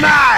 Banana!